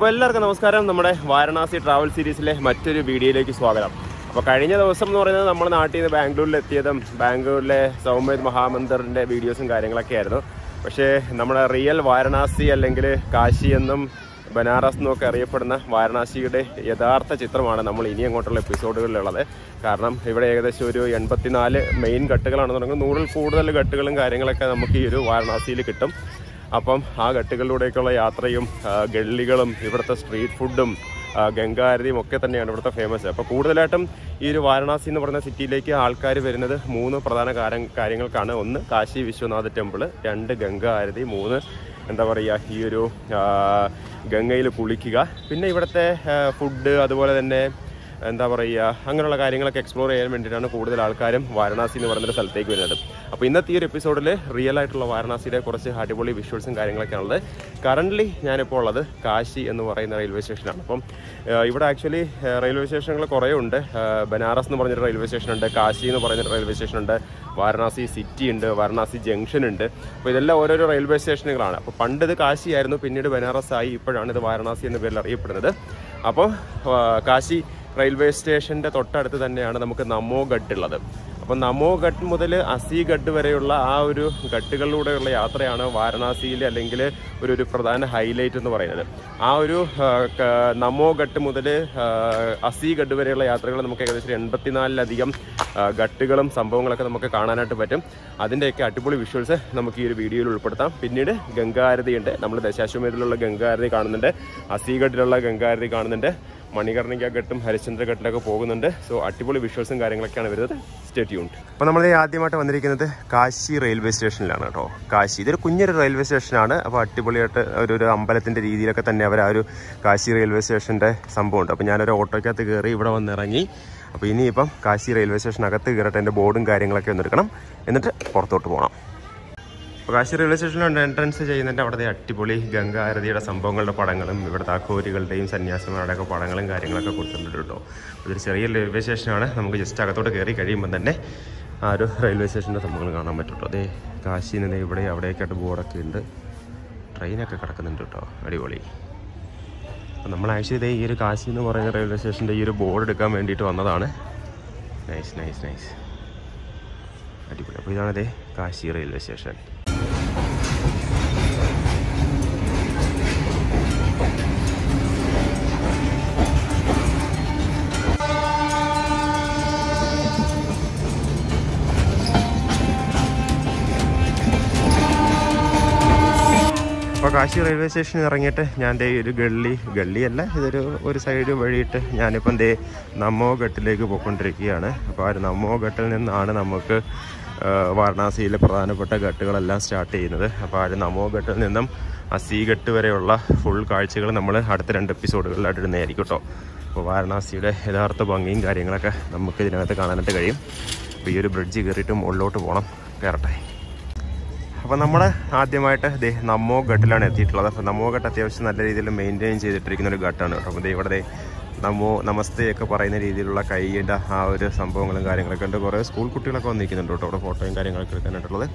അപ്പോൾ എല്ലാവർക്കും നമസ്കാരം. നമ്മുടെ വാരണാസി ട്രാവൽ സീരീസിലെ മറ്റൊരു വീഡിയോയിലേക്ക് സ്വാഗതം. അപ്പോൾ കഴിഞ്ഞ ദിവസം എന്ന് പറയുന്നത് നമ്മൾ നാട്ടിൽ നിന്ന് ബാംഗ്ലൂരിൽ എത്തിയതും ബാംഗ്ലൂരിലെ സൗമേദ് മഹാമന്ദിറിന്റെ വീഡിയോസും കാര്യങ്ങളൊക്കെ ആയിരുന്നു. പക്ഷേ നമ്മുടെ റിയൽ വാരണാസി അല്ലെങ്കിൽ കാശി എന്നും ബനാറസ് എന്നൊക്കെ അറിയപ്പെടുന്ന വാരണാസിയുടെ യഥാർത്ഥ ചിത്രമാണ് നമ്മൾ ഇനി അങ്ങോട്ടുള്ള എപ്പിസോഡുകളിലുള്ളത്. കാരണം ഇവിടെ ഏകദേശം ഒരു എൺപത്തിനാല് മെയിൻ ഘട്ടുകളാണെന്നുണ്ടെങ്കിൽ നൂറിൽ കൂടുതൽ ഘട്ടുകളും കാര്യങ്ങളൊക്കെ നമുക്ക് ഈ ഒരു വാരണാസിയിൽ കിട്ടും. അപ്പം ആ ഘട്ടുകളിലൂടെയൊക്കെയുള്ള യാത്രയും ഗള്ളികളും ഇവിടുത്തെ സ്ട്രീറ്റ് ഫുഡും ഗംഗാരതിയും ഒക്കെ തന്നെയാണ് ഇവിടുത്തെ ഫേമസ് അപ്പോൾ കൂടുതലായിട്ടും ഈ ഒരു വാരണാസി എന്ന് പറയുന്ന സിറ്റിയിലേക്ക് ആൾക്കാർ വരുന്നത് മൂന്ന് പ്രധാന കാര്യം കാര്യങ്ങൾക്കാണ്. ഒന്ന് കാശി വിശ്വനാഥ് ടെമ്പിൾ രണ്ട് ഗംഗാരതി മൂന്ന് എന്താ പറയുക ഈ ഒരു ഗംഗയിൽ കുളിക്കുക. പിന്നെ ഇവിടുത്തെ ഫുഡ് അതുപോലെ തന്നെ എന്താ പറയുക അങ്ങനെയുള്ള കാര്യങ്ങളൊക്കെ എക്സ്പ്ലോർ ചെയ്യാൻ വേണ്ടിയിട്ടാണ് കൂടുതൽ ആൾക്കാരും വാരണാസി എന്ന് പറയുന്ന സ്ഥലത്തേക്ക് വരുന്നത്. അപ്പോൾ ഇന്നത്തെ ഈ ഒരു എപ്പിസോഡിൽ റിയൽ ആയിട്ടുള്ള വാരണാസിയുടെ കുറച്ച് അടിപൊളി വിഷ്വൽസും കാര്യങ്ങളൊക്കെയാണ് ഉള്ളത്. കറന്റ്ലി ഞാനിപ്പോൾ ഉള്ളത് കാശി എന്ന് പറയുന്ന റെയിൽവേ സ്റ്റേഷനാണ് അപ്പം ഇവിടെ ആക്ച്വലി റെയിൽവേ സ്റ്റേഷനുകൾ കുറേ ഉണ്ട്. ബനാറസ് എന്ന് പറഞ്ഞൊരു റെയിൽവേ സ്റ്റേഷനുണ്ട് കാശി എന്ന് പറയുന്ന റെയിൽവേ സ്റ്റേഷനുണ്ട് വാരണാസി സിറ്റി ഉണ്ട് വാരണാസി ജംഗ്ഷൻ ഉണ്ട്. അപ്പോൾ ഇതെല്ലാം ഓരോരോ റെയിൽവേ സ്റ്റേഷനുകളാണ് അപ്പോൾ പണ്ട് ഇത് കാശിയായിരുന്നു പിന്നീട് ബനാറസ് ആയി ഇപ്പോഴാണ് ഇത് വാരണാസി എന്ന പേരിൽ അറിയപ്പെടുന്നത്. അപ്പോൾ കാശി റെയിൽവേ സ്റ്റേഷന്റെ തൊട്ടടുത്ത് തന്നെയാണ് നമുക്ക് നമോ ഘട്ട് ഉള്ളത്. അപ്പോൾ നമോ ഘട്ട് മുതൽ അസി ഘട്ട് വരെയുള്ള ആ ഒരു ഘട്ടുകളിലൂടെയുള്ള യാത്രയാണ് വാരണാസിയിലെ അല്ലെങ്കിൽ ഒരു ഒരു പ്രധാന ഹൈലൈറ്റ് എന്ന് പറയുന്നത്. ആ ഒരു നമോ ഘട്ട് മുതൽ അസി ഘട്ട് വരെയുള്ള യാത്രകൾ നമുക്ക് ഏകദേശം എൺപത്തിനാലിലധികം ഘട്ടുകളും സംഭവങ്ങളൊക്കെ നമുക്ക് കാണാനായിട്ട് പറ്റും. അതിന്റെയൊക്കെ അടിപൊളി വിഷ്വൽസ് നമുക്ക് ഈ ഒരു വീഡിയോയിൽ ഉൾപ്പെടുത്താം. പിന്നീട് ഗംഗാരതിയുണ്ട് നമ്മൾ ദശാശ്വമേധിലുള്ള ഗംഗാരതി കാണുന്നുണ്ട്. അസി ഘട്ടിലുള്ള ഗംഗാരതി കാണുന്നുണ്ട്. മണികർണിക ഘട്ടും ഹരിശ്ചന്ദ്ര ഘട്ടിലൊക്കെ പോകുന്നുണ്ട്. സോ അടിപൊളി വിഷ്വൽസും കാര്യങ്ങളൊക്കെയാണ് വരുന്നത്. സ്റ്റേറ്റ്യൂണ്ട് അപ്പോൾ നമ്മൾ ആദ്യമായിട്ട് വന്നിരിക്കുന്നത് കാശി റെയിൽവേ സ്റ്റേഷനിലാണ് കേട്ടോ. കാശി ഇതൊരു കുഞ്ഞൊരു റെയിൽവേ സ്റ്റേഷനാണ്. അപ്പോൾ അടിപൊളിയായിട്ട് ഒരു ഒരു അമ്പലത്തിന്റെ രീതിയിലൊക്കെ തന്നെ അവർ ആ ഒരു കാശി റെയിൽവേ സ്റ്റേഷന്റെ സംഭവമുണ്ട്. അപ്പോൾ ഞാനൊരു ഓട്ടോയ്ക്കകത്ത് കയറി ഇവിടെ വന്നിറങ്ങി. അപ്പോൾ ഇനിയിപ്പം കാശി റെയിൽവേ സ്റ്റേഷനകത്ത് കയറിയിട്ട് എന്റെ ബോർഡും കാര്യങ്ങളൊക്കെ ഒന്ന് എന്നിട്ട് പുറത്തോട്ട് പോകണം കാശി റെയിൽവേ സ്റ്റേഷനിലുണ്ട് എൻട്രൻസ് ചെയ്യുന്നതിന്റെ അവിടുത്തെ അടിപൊളി ഗംഗാരതിയുടെ സംഭവങ്ങളുടെ പടങ്ങളും ഇവിടുത്തെ അഘോരികളുടെയും സന്യാസിമാരുടെയൊക്കെ പടങ്ങളും കാര്യങ്ങളൊക്കെ കൊടുത്തിട്ടുണ്ട് കേട്ടോ. ഇതൊരു ചെറിയ റെയിൽവേ സ്റ്റേഷനാണ് നമുക്ക് ജസ്റ്റ് അകത്തോട്ട് കയറി കഴിയുമ്പോൾ തന്നെ ആ ഒരു റെയിൽവേ സ്റ്റേഷന്റെ സംഭവങ്ങൾ കാണാൻ പറ്റുള്ളൂ അതേ കാശിയിൽ നിന്ന് ഇവിടെ അവിടെയൊക്കെയായിട്ട് ബോർഡൊക്കെ ഉണ്ട്. ട്രെയിനൊക്കെ കിടക്കുന്നുണ്ട് കേട്ടോ. അടിപൊളി. അപ്പോൾ നമ്മൾ ആക്ച്വലി ഇതേ ഈ ഒരു കാശി എന്ന് പറയുന്ന റെയിൽവേ സ്റ്റേഷന്റെ ഈ ഒരു ബോർഡ് എടുക്കാൻ വേണ്ടിയിട്ട് വന്നതാണ്. നൈസ് നൈസ് നൈസ് അടിപൊളി. അപ്പോൾ ഇതാണ് ഇതേ Kashi railway station Kashi railway സ്റ്റേഷനിൽ ഇറങ്ങിയിട്ട് ഞാൻ ദേ ഒരു ഗള്ളി ഗള്ളിയല്ല ഇതൊരു ഒരു സൈഡ് വഴിയിട്ട് ഞാനിപ്പം ദേ നമ്മോ ഘട്ടിലേക്ക് പോയിക്കൊണ്ടിരിക്കുകയാണ്. അപ്പോൾ ആ ഒരു നമ്മോ ഘട്ടിൽ നിന്നാണ് നമുക്ക് വാരണാസിയിലെ പ്രധാനപ്പെട്ട ഘട്ടുകളെല്ലാം സ്റ്റാർട്ട് ചെയ്യുന്നത്. അപ്പോൾ ആ ഒരു നമോ ഘട്ടിൽ നിന്നും അസി ഘട്ട് വരെയുള്ള ഫുൾ കാഴ്ചകൾ നമ്മൾ അടുത്ത രണ്ട് എപ്പിസോഡുകളിലായിട്ട് ഇടുന്നതായിരിക്കും കേട്ടോ. അപ്പോൾ വാരണാസിയുടെ യഥാർത്ഥ ഭംഗിയും കാര്യങ്ങളൊക്കെ നമുക്ക് ഇതിനകത്ത് കാണാനായിട്ട് കഴിയും. അപ്പോൾ ഈ ഒരു ബ്രിഡ്ജ് കയറിയിട്ട് മുകളിലോട്ട് പോകണം. കയറട്ടെ. അപ്പോൾ നമ്മൾ ആദ്യമായിട്ട് ദേ നമ്മോ ഘട്ടിലാണ് എത്തിയിട്ടുള്ളത്. അപ്പോൾ നമ്മോ ഘട്ട് അത്യാവശ്യം നല്ല രീതിയിൽ മെയിന്റെയിൻ ചെയ്തിട്ടിരിക്കുന്ന ഒരു ഘട്ടമാണ് കേട്ടോ. അപ്പോൾ ഇവിടെ നമ്മോ നമോ നമസ്തേ ഒക്കെ പറയുന്ന രീതിയിലുള്ള കൈയുടെ ആ ഒരു സംഭവങ്ങളും കാര്യങ്ങളൊക്കെ ഉണ്ട്. കുറേ സ്കൂൾ കുട്ടികളൊക്കെ വന്നിരിക്കുന്നുണ്ട് കേട്ടോ. അവിടെ ഫോട്ടോയും കാര്യങ്ങളൊക്കെ എടുക്കാനായിട്ടുള്ളത്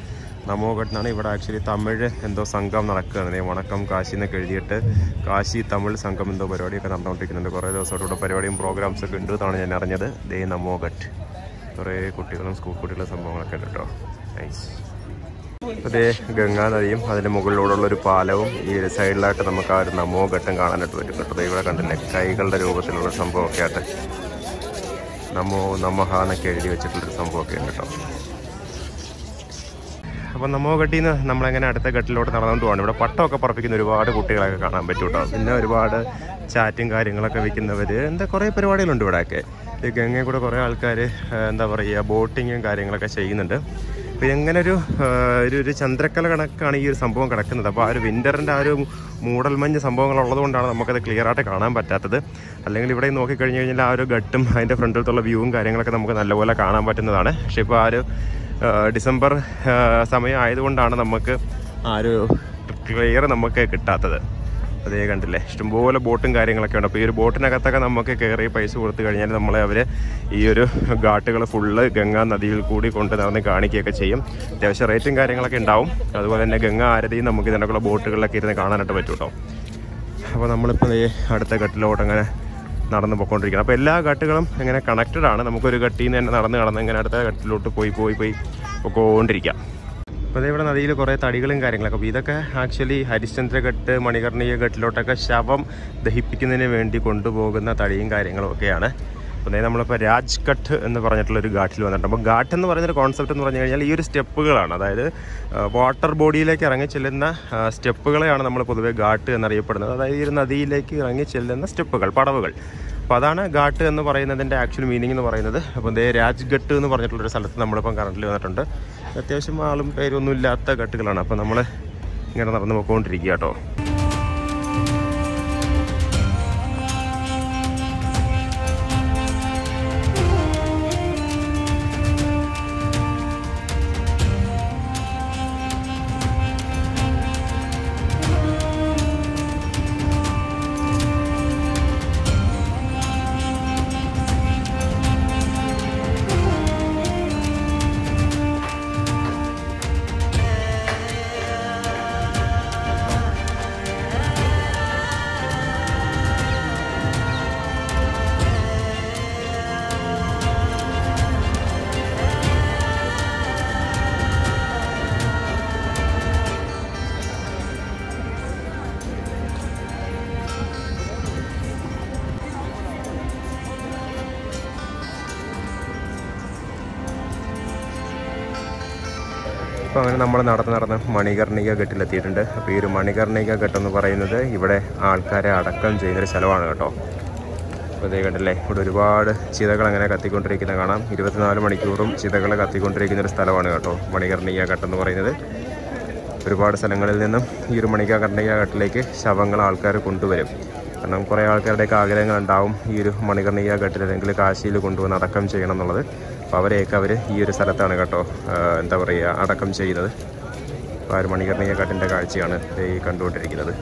നമ്മോ ഘട്ടിനാണ് ഇവിടെ ആക്ച്വലി തമിഴ് എന്തോ സംഘം നടക്കുകയാണ്. വണക്കം കാശി എന്നൊക്കെ എഴുതിയിട്ട് കാശി തമിഴ് സംഘം എന്തോ പരിപാടിയൊക്കെ നടന്നുകൊണ്ടിരിക്കുന്നുണ്ട്. കുറേ ദിവസമായിട്ട് ഇവിടെ പരിപാടിയും പ്രോഗ്രാംസ് ഒക്കെ ഉണ്ട് എന്നാണ് ഞാൻ അറിഞ്ഞത്. ദേ നമ്മോ ഘട്ട്. കുറേ കുട്ടികളും സ്കൂൾ കുട്ടികളും സംഭവങ്ങളൊക്കെ ഉണ്ട് കേട്ടോ. നൈസ് അതേ ഗംഗാ നദിയും അതിന് മുകളിലൂടെയുള്ള ഒരു പാലവും ഈ ഒരു സൈഡിലായിട്ട് നമുക്ക് ആ ഒരു നമോ ഘട്ടം കാണാനായിട്ട് പറ്റും കേട്ടോ. ഇവിടെ കണ്ടില്ലേ കൈകളുടെ രൂപത്തിലുള്ള സംഭവമൊക്കെ ആയിട്ട് നമോ നമഹ എന്നൊക്കെ എഴുതി വെച്ചിട്ടുള്ളൊരു സംഭവമൊക്കെ ഉണ്ട് കേട്ടോ. അപ്പോൾ നമ്മൾ ഘട്ടിൽ നിന്ന് നമ്മളെങ്ങനെ അടുത്ത ഘട്ടിലോട്ട് നടന്നുകൊണ്ട് പോകണം ഇവിടെ പട്ടമൊക്കെ പറപ്പിക്കുന്ന ഒരുപാട് കുട്ടികളൊക്കെ കാണാൻ പറ്റും കേട്ടോ. പിന്നെ ഒരുപാട് ചാറ്റും കാര്യങ്ങളൊക്കെ വിൽക്കുന്നവർ എന്താ കുറേ പരിപാടികളുണ്ട് ഇവിടെയൊക്കെ. ഈ ഗംഗയിൽ കൂടെ കുറേ ആൾക്കാർ എന്താ പറയുക ബോട്ടിങ്ങും കാര്യങ്ങളൊക്കെ ചെയ്യുന്നുണ്ട്. അപ്പോൾ ഇങ്ങനെ ഒരു ഒരു ചന്ദ്രക്കല കണക്കാണ് ഈ ഒരു സംഭവം കിടക്കുന്നത്. അപ്പോൾ ആ ഒരു വിന്ററിന്റെ ആ ഒരു മൂടൽമഞ്ഞ് സംഭവങ്ങൾ ഉള്ളതുകൊണ്ടാണ് നമുക്കത് ക്ലിയർ ആയിട്ട് കാണാൻ പറ്റാത്തത്. അല്ലെങ്കിൽ ഇവിടെ നോക്കിക്കഴിഞ്ഞ് കഴിഞ്ഞാൽ ആ ഒരു ഘട്ടും അതിന്റെ ഫ്രണ്ടിലത്തുള്ള വ്യൂവും കാര്യങ്ങളൊക്കെ നമുക്ക് നല്ലപോലെ കാണാൻ പറ്റുന്നതാണ്. പക്ഷേ ഇപ്പോൾ ആ ഒരു ഡിസംബർ സമയം ആയതുകൊണ്ടാണ് നമുക്ക് ആ ഒരു ക്ലിയർ നമുക്ക് കിട്ടാത്തത്. അതേ കണ്ടില്ലേ? ഇഷ്ടംപോലെ ബോട്ടും കാര്യങ്ങളൊക്കെ ഉണ്ട്. അപ്പോൾ ഈ ഒരു ബോട്ടിനകത്തൊക്കെ നമുക്ക് കയറി പൈസ കൊടുത്തു കഴിഞ്ഞാൽ നമ്മളെ അവർ ഈ ഒരു ഘാട്ടുകൾ ഫുള്ള് ഗംഗാ നദിയിൽ കൂടി കൊണ്ട് നടന്ന് കാണിക്കുകയൊക്കെ ചെയ്യും. അത്യാവശ്യം റേറ്റും കാര്യങ്ങളൊക്കെ ഉണ്ടാവും. അതുപോലെ തന്നെ ഗംഗാ ആരതിയും നമുക്ക് ഇതിനൊക്കെയുള്ള ബോട്ടുകളിലൊക്കെ ഇരുന്ന് കാണാനായിട്ട് പറ്റും കേട്ടോ അപ്പോൾ നമ്മളിപ്പോൾ ഈ അടുത്ത ഘട്ടിലോട്ട് അങ്ങനെ നടന്ന് പോയിക്കൊണ്ടിരിക്കണം അപ്പോൾ എല്ലാ ഘട്ടുകളും ഇങ്ങനെ കണക്റ്റഡ് ആണ്. നമുക്കൊരു ഘട്ടിൽ നിന്ന് തന്നെ നടന്ന് കടന്ന് ഇങ്ങനെ അടുത്ത ഘട്ടിലോട്ട് പോയി പോയി പോയി പോയിക്കൊണ്ടിരിക്കാം അപ്പോൾ ദേ ഇവിടെ നദിയിൽ കുറേ തടികളും കാര്യങ്ങളൊക്കെ. അപ്പോൾ ഇതൊക്കെ ആക്ച്വലി ഹരിശ്ചന്ദ്രഘട്ട് മണികർണീയ ഘട്ടിലോട്ടൊക്കെ ശവം ദഹിപ്പിക്കുന്നതിന് വേണ്ടി കൊണ്ടുപോകുന്ന തടിയും കാര്യങ്ങളും ഒക്കെയാണ്. അപ്പോൾ നമ്മളിപ്പോൾ രാജ്ഘട്ട് എന്ന് പറഞ്ഞിട്ടുള്ള ഒരു ഘാട്ടിൽ വന്നിട്ടുണ്ട്. അപ്പോൾ ഘാട്ട് എന്ന് പറയുന്നൊരു കോൺസെപ്റ്റ് എന്ന് പറഞ്ഞു കഴിഞ്ഞാൽ ഈ ഒരു സ്റ്റെപ്പുകളാണ്. അതായത് വാട്ടർ ബോഡിയിലേക്ക് ഇറങ്ങി ചെല്ലുന്ന സ്റ്റെപ്പുകളെയാണ് നമ്മൾ പൊതുവേ ഘാട്ട് എന്നറിയപ്പെടുന്നത്. അതായത് ഈ ഒരു നദിയിലേക്ക് ഇറങ്ങി ചെല്ലുന്ന സ്റ്റെപ്പുകൾ പടവുകൾ. അപ്പോൾ അതാണ് ഘാട്ട് എന്ന് പറയുന്നതിന്റെ ആക്ച്വൽ മീനിങ് എന്ന് പറയുന്നത്. അപ്പോൾ ദേ രാജ്ഘട്ട് എന്ന് പറഞ്ഞിട്ടുള്ളൊരു സ്ഥലത്ത് നമ്മളിപ്പം കറണ്ടിൽ വന്നിട്ടുണ്ട്. അത്യാവശ്യം ആളും പേരൊന്നും ഇല്ലാത്ത കെട്ടുകളാണ്. അപ്പോൾ നമ്മൾ ഇങ്ങനെ നടന്ന് പോയിക്കൊണ്ടിരിക്കുക കേട്ടോ അങ്ങനെ നമ്മൾ നടന്ന് നടന്ന് മണികർണിക ഘട്ടിലെത്തിയിട്ടുണ്ട്. അപ്പോൾ ഈ ഒരു മണികർണിക ഘട്ടെന്ന് പറയുന്നത് ഇവിടെ ആൾക്കാരെ അടക്കം ചെയ്യുന്നൊരു സ്ഥലമാണ് കേട്ടോ. അപ്പോൾ ഇതേ കണ്ടല്ലേ ഇവിടെ ഒരുപാട് ചിതകൾ അങ്ങനെ കത്തിക്കൊണ്ടിരിക്കുന്ന കാണാം. ഇരുപത്തിനാല് മണിക്കൂറും ചിതകൾ കത്തിക്കൊണ്ടിരിക്കുന്ന ഒരു സ്ഥലമാണ് കേട്ടോ മണികർണിക ഘട്ടെന്ന് പറയുന്നത്. ഒരുപാട് സ്ഥലങ്ങളിൽ നിന്നും ഈ ഒരു മണികർണിക ഘട്ടിലേക്ക് ശവങ്ങൾ ആൾക്കാർ കൊണ്ടുവരും. കാരണം കുറേ ആൾക്കാരുടെയൊക്കെ ആഗ്രഹങ്ങൾ ഉണ്ടാവും ഈ ഒരു മണികർണിക ഘട്ടിൽ അല്ലെങ്കിൽ കാശിയിൽ കൊണ്ടുവന്ന് അടക്കം ചെയ്യണം എന്നുള്ളത്. അപ്പോൾ അവരെയൊക്കെ അവർ ഈ ഒരു സ്ഥലത്താണ് കേട്ടോ എന്താ പറയുക അടക്കം ചെയ്തത് അപ്പോൾ ആ ഒരു മണികർണിക കാട്ടിന്റെ കാഴ്ചയാണ് ഈ കണ്ടുകൊണ്ടിരിക്കുന്നത്.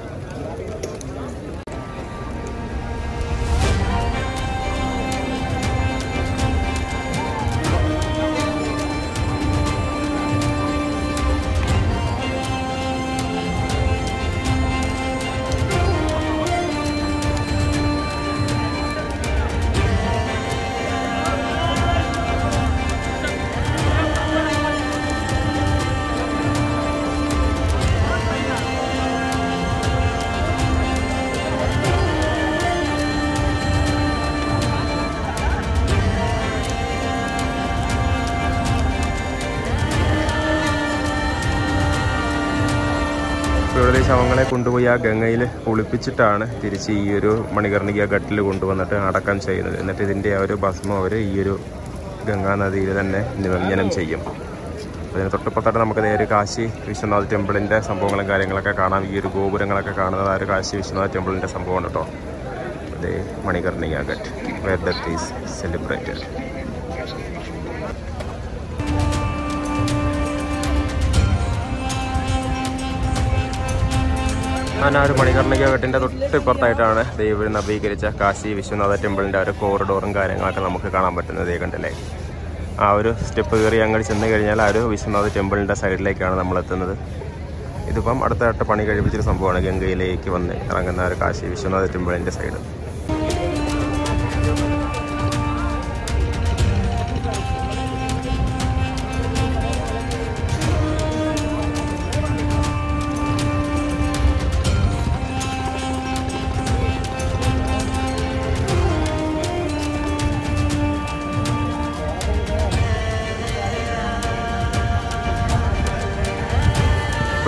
കൊണ്ടുപോയി ആ ഗംഗയിൽ കുളിപ്പിച്ചിട്ടാണ് തിരിച്ച് ഈ ഒരു മണികർണിക ഘട്ടിൽ കൊണ്ടുവന്നിട്ട് അടക്കം ചെയ്യുന്നത്. എന്നിട്ട് ഇതിന്റെ ആ ഒരു ഭസ്മം അവർ ഈ ഒരു ഗംഗാ നദിയിൽ തന്നെ നിമജ്ഞനം ചെയ്യും. അതിന് തൊട്ടിപ്പുറത്തായിട്ട് നമുക്ക് നേരെ കാശി വിശ്വനാഥ് ടെമ്പിളിന്റെ സംഭവങ്ങളും കാര്യങ്ങളൊക്കെ കാണാം. ഈ ഒരു ഗോപുരങ്ങളൊക്കെ കാണുന്നത് ആ ഒരു കാശി വിശ്വനാഥ് ടെമ്പിളിന്റെ സംഭവമാണ് കേട്ടോ. അതേ Manikarnika Ghat where these celebrated ഞാൻ ആ ഒരു മണികർണിക ഘട്ടിന്റെ തൊട്ടിപ്പുറത്തായിട്ടാണ് ദൈവം നവീകരിച്ച കാശി വിശ്വനാഥ ടെമ്പിളിന്റെ ഒരു കോറിഡോറും കാര്യങ്ങളൊക്കെ നമുക്ക് കാണാൻ പറ്റുന്നത് കണ്ടല്ലേ? ആ ഒരു സ്റ്റെപ്പ് കയറി അങ്ങോട്ട് ചെന്ന് കഴിഞ്ഞാൽ ആ ഒരു വിശ്വനാഥ ടെമ്പിളിന്റെ സൈഡിലേക്കാണ് നമ്മൾ എത്തുന്നത്. ഇതിപ്പം അടുത്തായിട്ട് പണി കഴിപ്പിച്ചൊരു സംഭവമാണ് ഗംഗയിലേക്ക് വന്ന് ഇറങ്ങുന്ന ഒരു കാശി വിശ്വനാഥ ടെമ്പിളിന്റെ സൈഡ്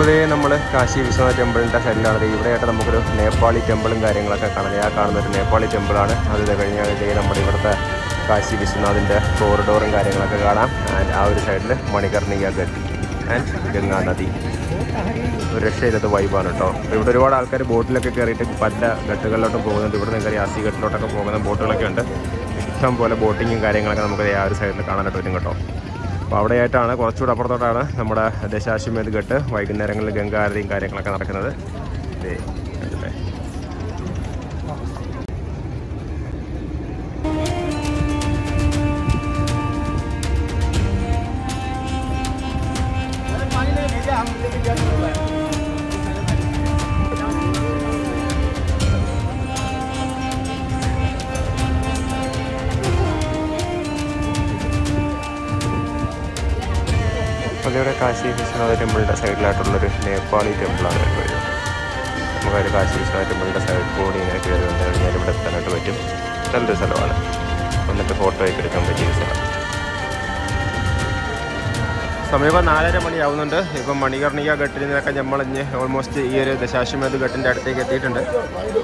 ഇപ്പോഴേ നമ്മൾ കാശി വിശ്വനാഥ ടെമ്പിളിന്റെ സൈഡിലാണ്. ഇവിടെയായിട്ട് നമുക്കൊരു നേപ്പാളി ടെമ്പിളും കാര്യങ്ങളൊക്കെ കാണാം. ഞാൻ കാണുന്ന ഒരു നേപ്പാളി ടെമ്പിളാണ്. അത് ഇത് നമ്മുടെ ഇവിടുത്തെ കാശി വിശ്വനാഥിന്റെ കോറിഡോറും കാര്യങ്ങളൊക്കെ കാണാം. ആൻഡ് ആ ഒരു സൈഡിൽ മണികർണിക ഗട്ടി ആൻഡ് ഗംഗാ നദി. ഒരു രക്ഷയില്ലാത്ത വൈബാണ് കേട്ടോ ഇവിടെ ഒരുപാട് ആൾക്കാർ ബോട്ടിലൊക്കെ കയറിയിട്ട് പല ഘട്ടുകളിലോട്ടും പോകുന്നുണ്ട്. ഇവിടെ നിന്ന് കയറി ആസി ഘട്ടിലോട്ടൊക്കെ പോകുന്ന ബോട്ടുകളൊക്കെ ഉണ്ട്. ഇഷ്ടം പോലെ ബോട്ടിങ്ങും കാര്യങ്ങളൊക്കെ നമുക്ക് ആ ഒരു സൈഡിൽ കാണാനായിട്ട് വരും കേട്ടോ. അപ്പോൾ അവിടെയായിട്ടാണ് കുറച്ചുകൂടെ അപ്പുറത്തോട്ടാണ് നമ്മുടെ ദശാശ്വമേത് ഘട്ട്. വൈകുന്നേരങ്ങളിൽ ഗംഗാരതിയും കാര്യങ്ങളൊക്കെ നടക്കുന്നത്. അതിവിടെ കാശി വിശ്വനാഥ ടെമ്പിളിന്റെ സൈഡിലായിട്ടുള്ളൊരു നേപ്പാളി ടെമ്പിളാണ് വരുന്നത്. നമുക്കൊരു കാശി വിശ്വനാഥ ടെമ്പിളിന്റെ സൈഡ് കൂടി ഇങ്ങനെ കയറി വന്നു കഴിഞ്ഞാൽ ഇവിടെ എത്താനായിട്ട് പറ്റും. നല്ലൊരു സ്ഥലമാണ്. വന്നിട്ട് ഫോട്ടോ ഒക്കെ എടുക്കാൻ പറ്റിയ സ്ഥലം. സമീപം നാലര മണിയാവുന്നുണ്ട്. ഇപ്പം മണികർണിക ഘട്ടിൽ നിന്നൊക്കെ ഞമ്മളഞ്ഞ് ഓൾമോസ്റ്റ് ഈ ഒരു ദശാശ്വമേധ ഘട്ടിന്റെ അടുത്തേക്ക് എത്തിയിട്ടുണ്ട്.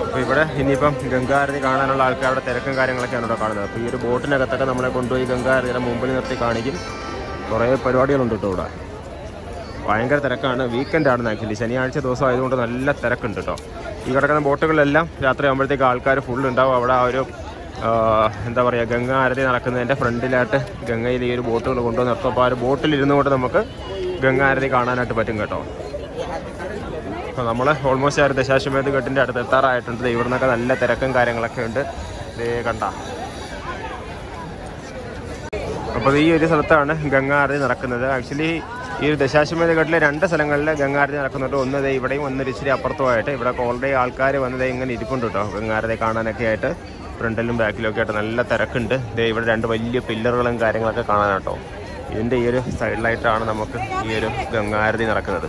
അപ്പോൾ ഇവിടെ ഇനിയിപ്പം ഗംഗാരതി കാണാനുള്ള ആൾക്കാരുടെ തിരക്കും കാര്യങ്ങളൊക്കെയാണ് ഇവിടെ കാണുന്നത്. അപ്പോൾ ഈ ഒരു ബോട്ടിനകത്തൊക്കെ നമ്മളെ കൊണ്ടുപോയി ഗംഗാരതിയുടെ മുമ്പിൽ നിർത്തി കാണിക്കും. കുറേ പരിപാടികളുണ്ട് കേട്ടോ ഇവിടെ. ഭയങ്കര തിരക്കാണ്. വീക്കെൻഡ് ആണ് ആക്ച്വലി ശനിയാഴ്ച ദിവസം ആയതുകൊണ്ട് നല്ല തിരക്കുണ്ട് കേട്ടോ ഈ കിടക്കുന്ന ബോട്ടുകളിലെല്ലാം രാത്രി ആകുമ്പോഴത്തേക്ക് ആൾക്കാർ ഫുൾ ഉണ്ടാവും. അവിടെ ആ ഒരു എന്താ പറയുക ഗംഗ ആരതി നടക്കുന്നതിന്റെ ഫ്രണ്ടിലായിട്ട് ഗംഗയിൽ ഈ ഒരു ബോട്ടുകൾ കൊണ്ടുവന്ന് നിർത്തും. അപ്പോൾ ആ ഒരു ബോട്ടിലിരുന്നു കൊണ്ട് നമുക്ക് ഗംഗ ആരതി കാണാനായിട്ട് പറ്റും കേട്ടോ. അപ്പോൾ നമ്മൾ ഓൾമോസ്റ്റ് ആ ഒരു ദശാശ്വമേധ ഘട്ടിന്റെ അടുത്ത് എത്താറായിട്ടുണ്ട്. ദേ ഇവിടുന്നൊക്കെ നല്ല തിരക്കും കാര്യങ്ങളൊക്കെ ഉണ്ട്. ദേ കണ്ട. അപ്പോൾ ഈ ഒരു സ്ഥലത്താണ് ഗംഗാരതി നടക്കുന്നത്. ആക്ച്വലി ഈ ഒരു ദശാശ്വമേധ ഘട്ടിലെ രണ്ട് സ്ഥലങ്ങളിൽ ഗംഗാരതി നടക്കുന്നുണ്ട്. ഒന്ന് ഇവിടെയും ഒന്ന് ഇച്ചിരി അപ്പുറത്തുമായിട്ട്. ഇവിടെ ഓൾറെഡി ആൾക്കാർ വന്നത് ഇങ്ങനെ ഇരിപ്പുണ്ട് കേട്ടോ ഗംഗാരതി കാണാനൊക്കെ ആയിട്ട് ഫ്രണ്ടിലും ബാക്കിലും ഒക്കെ ആയിട്ട് നല്ല തിരക്കുണ്ട്. ഇതേ ഇവിടെ രണ്ട് വലിയ പില്ലറുകളും കാര്യങ്ങളൊക്കെ കാണാനാട്ടോ ഇതിന്റെ ഈ ഒരു സൈഡിലായിട്ടാണ് നമുക്ക് ഈ ഒരു ഗംഗാരതി നടക്കുന്നത്.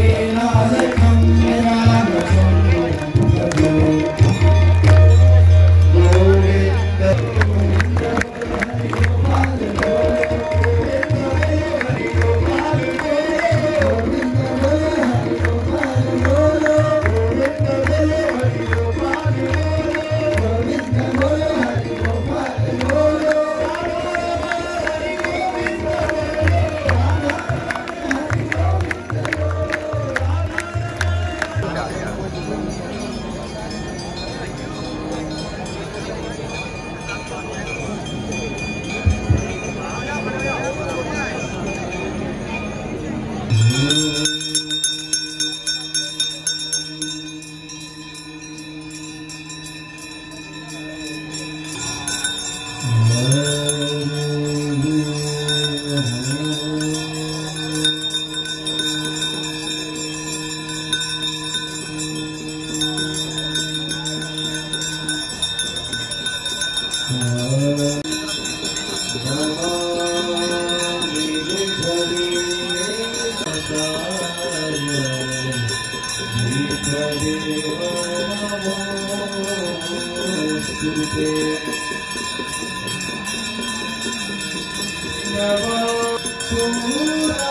Namo Surya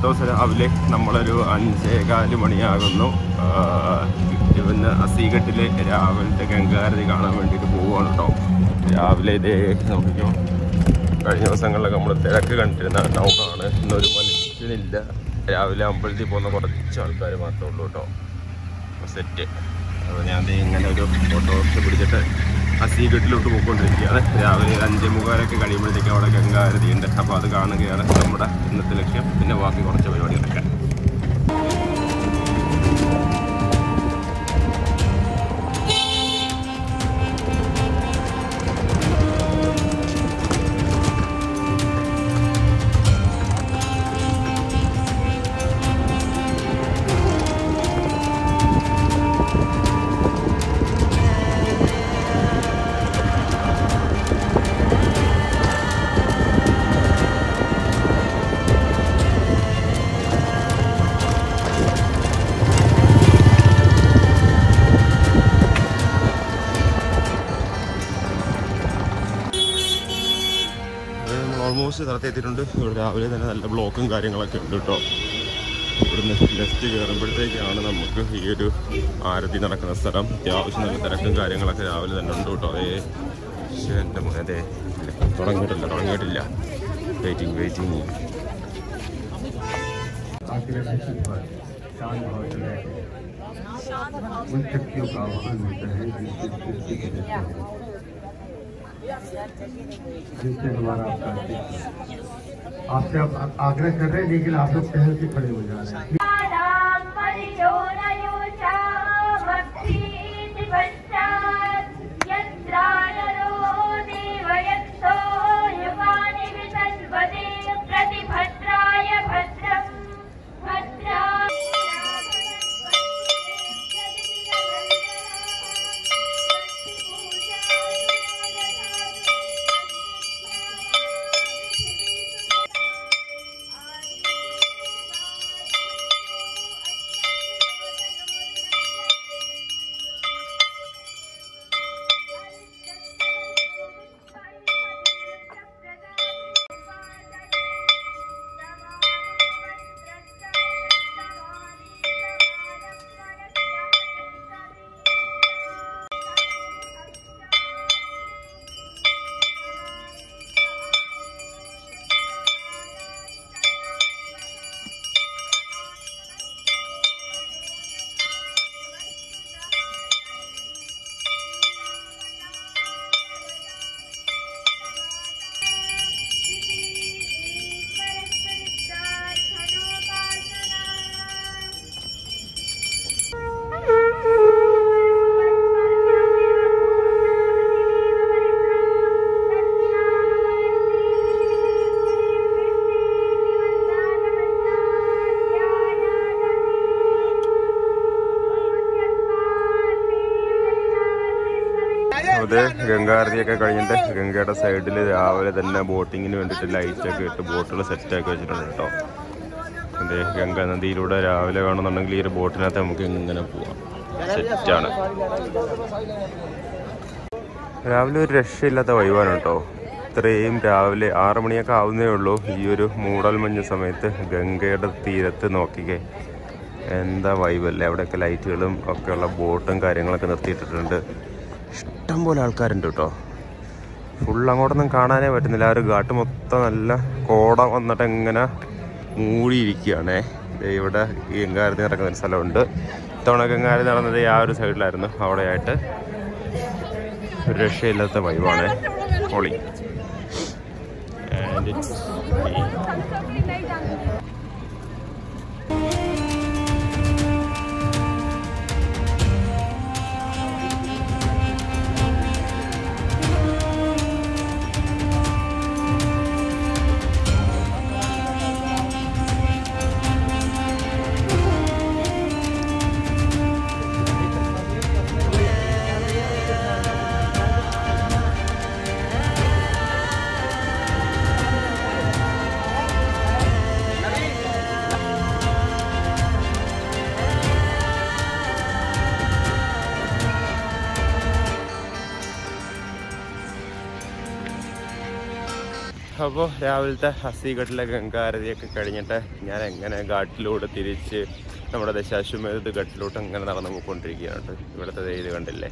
അടുത്ത ദിവസം രാവിലെ നമ്മളൊരു അഞ്ചേകാൽ മണിയാകുന്നു. ആ, ഇവന്ന് അസീഘട്ടിലെ രാവിലത്തെ ഗംഗാരതി കാണാൻ വേണ്ടിയിട്ട് പോവുകയാണ് കേട്ടോ രാവിലെ ഇതേ നോക്കിക്കോ. കഴിഞ്ഞ ദിവസങ്ങളിലൊക്കെ നമ്മൾ തിരക്ക് കണ്ടിരുന്ന ടൗണാണ്. ഇന്നൊരു മനുഷ്യനില്ല. രാവിലെ അമ്പലത്തിൽ പോകുന്ന കുറച്ച് ആൾക്കാർ മാത്രമേ ഉള്ളൂ കേട്ടോ സെറ്റ്. അപ്പോൾ ഞാൻ ഇങ്ങനെ ഒരു ഫോട്ടോസ് പിടിച്ചിട്ട് അസീഘട്ടിലോട്ട് പോയിക്കൊണ്ടിരിക്കുകയാണ്. രാവിലെ അഞ്ചേ മുക്കാലൊക്കെ കഴിയുമ്പോഴത്തേക്ക് അവിടെ ഗംഗാരതിയുണ്ട് അപ്പോൾ അത് കാണുകയാണ് നമ്മുടെ ഇന്നത്തെ ലക്ഷ്യം. പിന്നെ ബാക്കി കുറച്ച് പരിപാടികളൊക്കെ ഓൾമോസ്റ്റ് സ്ഥലത്തെത്തിയിട്ടുണ്ട് ഇവിടെ രാവിലെ തന്നെ നല്ല ബ്ലോക്കും കാര്യങ്ങളൊക്കെ ഉണ്ട് കേട്ടോ ഇവിടുന്ന് ലെഫ്റ്റ് കയറുമ്പോഴത്തേക്കാണ് നമുക്ക് ഈ ഒരു ആരതി നടക്കുന്ന സ്ഥലം അത്യാവശ്യം നല്ല തിരക്കും കാര്യങ്ങളൊക്കെ രാവിലെ തന്നെ ഉണ്ട് കേട്ടോ അതേ പക്ഷേ എൻ്റെ മോനെ അതെ തുടങ്ങിയിട്ടില്ല തുടങ്ങിയിട്ടില്ല വെയിറ്റിംഗ് വെയിറ്റിംഗ് आखिर नसीब पर शान भाव चले उन शक्तियों का आह्वान होता है जिनसे सृष्टि के देते हैं जिनसे हमारा आपका अस्तित्व है। आपसे आप आप आग्रह कर रहे हैं, लेकिन आप लोग पहल से खड़े हो जा रहे हैं। ഇത് ഗംഗാരതിയൊക്കെ കഴിഞ്ഞിട്ട് ഗംഗയുടെ സൈഡിൽ രാവിലെ തന്നെ ബോട്ടിങ്ങിന് വേണ്ടിയിട്ട് ലൈറ്റൊക്കെ ഇട്ട് ബോട്ടുകൾ സെറ്റാക്കി വെച്ചിട്ടുണ്ട് കേട്ടോ. അതെ ഗംഗാ നദിയിലൂടെ രാവിലെ വേണമെന്നുണ്ടെങ്കിൽ ഈ ഒരു ബോട്ടിനകത്ത് നമുക്ക് ഇങ്ങനെ പോവാം. സെറ്റാണ് രാവിലെ ഒരു രക്ഷയില്ലാത്ത വൈവാണ് കേട്ടോ. ഇത്രയും രാവിലെ ആറ് മണിയൊക്കെ ആവുന്നേ ഉള്ളൂ. ഈ ഒരു മൂടൽ മൂടൽമഞ്ഞ് സമയത്ത് ഗംഗയുടെ തീരത്ത് നോക്കിക്കേ. എന്താ വൈബല്ലേ അവിടെയൊക്കെ ലൈറ്റുകളും ഒക്കെയുള്ള ബോട്ടും കാര്യങ്ങളൊക്കെ നിർത്തിയിട്ടിട്ടുണ്ട്. ഇഷ്ടം പോലെ ആൾക്കാരുണ്ട് കേട്ടോ. ഫുൾ അങ്ങോട്ടൊന്നും കാണാനേ പറ്റുന്നില്ല. ആ ഒരു ഘാട്ട് മൊത്തം നല്ല കോട വന്നിട്ട് ഇങ്ങനെ മൂടിയിരിക്കുകയാണേ. ഇവിടെ ഈ ഗംഗാരതി നടക്കുന്ന ഒരു സ്ഥലമുണ്ട്. ഇത്തവണ ഗംഗാരതി നടന്നത് ആ ഒരു സൈഡിലായിരുന്നു. അവിടെയായിട്ട് ഒരു രക്ഷയില്ലാത്ത വൈവാണ് പൊളി ആൻഡ് ഇറ്റ്സ് അപ്പോൾ രാവിലത്തെ ഹസീഘട്ടിലെ ഗംഗാരതിയൊക്കെ കഴിഞ്ഞിട്ട് ഞാൻ എങ്ങനെ ഘാട്ടിലൂടെ തിരിച്ച് നമ്മുടെ ദശാശ്വമേധ ഘട്ടിലോട്ട് അങ്ങനെ നടന്നു പോയിക്കൊണ്ടിരിക്കുകയാണ് ഇവിടുത്തെ ഇത് കണ്ടില്ലേ?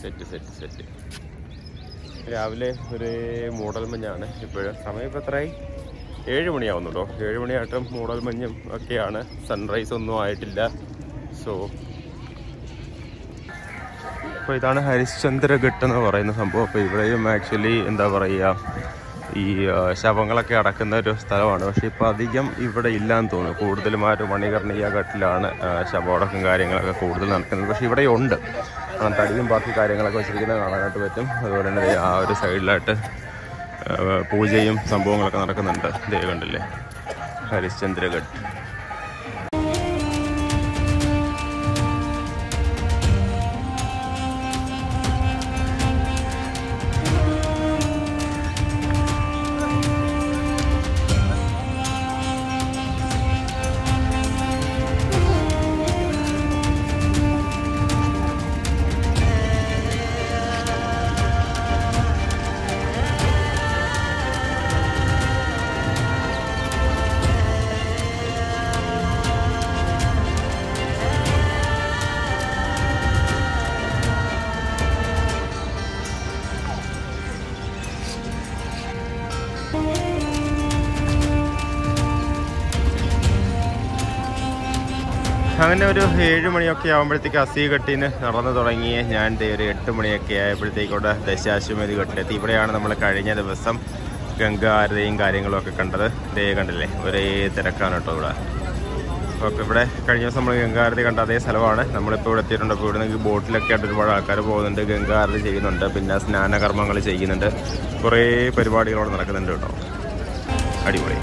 Set set set. രാവിലെ ഒരു മൂടൽ മഞ്ഞാണ്. ഇപ്പോഴും സമയം ഇപ്പോൾ എത്രയായി ഏഴ് മണിയാവുന്നുള്ളൂ. ഏഴ് മണിയായിട്ടും മൂടൽ മഞ്ഞും ഒക്കെയാണ്. സൺറൈസ് ഒന്നും ആയിട്ടില്ല. സോ അപ്പോൾ ഇതാണ് ഹരിശ്ചന്ദ്രഘട്ട് എന്ന് പറയുന്ന സംഭവം. അപ്പോൾ ഇവിടെയും ആക്ച്വലി എന്താ പറയുക ഈ ശവങ്ങളൊക്കെ അടക്കുന്ന ഒരു സ്ഥലമാണ്. പക്ഷേ ഇപ്പോൾ അധികം ഇവിടെ ഇല്ലാന്ന് തോന്നുന്നു. കൂടുതലും ആ ഒരു മണികർണീയ ഘട്ടിലാണ് ശവമടക്കം കാര്യങ്ങളൊക്കെ കൂടുതൽ നടക്കുന്നത്. പക്ഷേ ഇവിടെ ഉണ്ട്. തടിയും ബാക്കി കാര്യങ്ങളൊക്കെ വെച്ചിരിക്കുന്നത് കാണാനായിട്ട് പറ്റും. അതുപോലെ തന്നെ ആ ഒരു സൈഡിലായിട്ട് പൂജയും സംഭവങ്ങളൊക്കെ നടക്കുന്നുണ്ട്. ദൈവം കണ്ടില്ലേ? ഹരിശ്ചന്ദ്രഘട്ട്. അങ്ങനെ ഒരു ഏഴ് മണിയൊക്കെ ആകുമ്പോഴത്തേക്ക് അസി ഘട്ടിന് നടന്നു തുടങ്ങിയ ഞാൻ ഒരു എട്ട് മണിയൊക്കെ ആയപ്പോഴത്തേക്കൂടെ ദശാശ്വമേധി ഘട്ടിലെത്തി ഇവിടെയാണ് നമ്മൾ കഴിഞ്ഞ ദിവസം ഗംഗാരതയും കാര്യങ്ങളും ഒക്കെ കണ്ടത്. ദേ കണ്ടില്ലേ? ഒരേ തിരക്കാണ് കേട്ടോ ഇവിടെ. അപ്പോൾ ഇവിടെ കഴിഞ്ഞ ദിവസം നമ്മൾ ഗംഗാരതി കണ്ട അതേ സ്ഥലമാണ്. നമ്മളിപ്പോൾ ഇവിടെ എത്തിയിട്ടുണ്ട്. അപ്പോൾ ഇവിടെ നിന്ന് ബോട്ടിലൊക്കെ ആയിട്ട് ഒരുപാട് ആൾക്കാർ പോകുന്നുണ്ട്. ഗംഗാരതി ചെയ്യുന്നുണ്ട്. പിന്നെ സ്നാനകർമ്മങ്ങൾ ചെയ്യുന്നുണ്ട്. കുറേ പരിപാടികളോട് നടക്കുന്നുണ്ട് കേട്ടോ. അടിപൊളി.